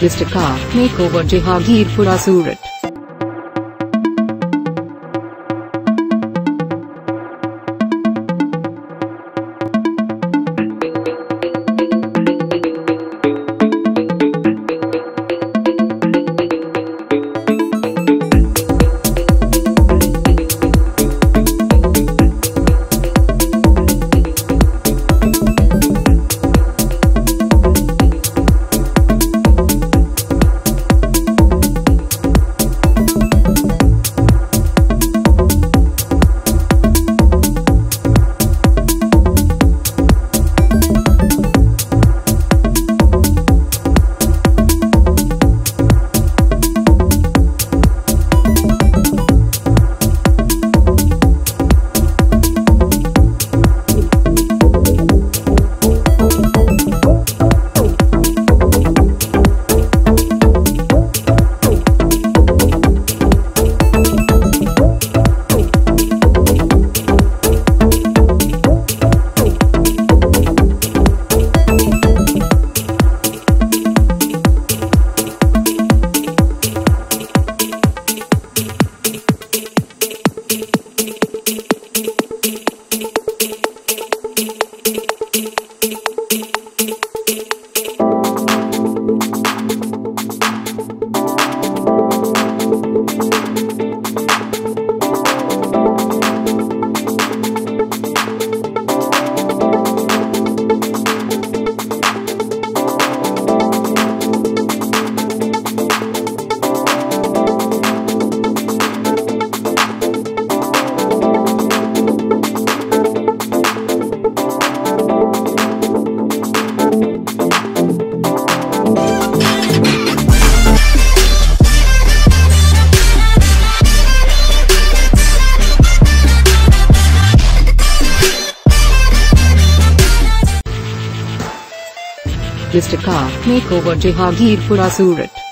Mr. Car Makeover Jahangirpura Surat. Mr. Car Makeover Jahangirpura Surat.